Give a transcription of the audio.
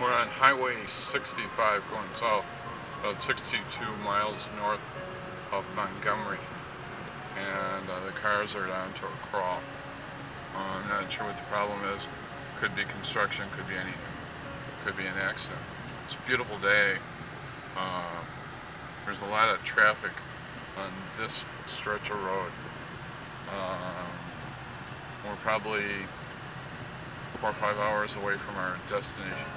We're on Highway 65 going south, about 62 miles north of Montgomery. And uh, the cars are down to a crawl. Uh, I'm not sure what the problem is. Could be construction, could be anything. Could be an accident. It's a beautiful day. Uh, there's a lot of traffic on this stretch of road. Um, we're probably four or five hours away from our destination.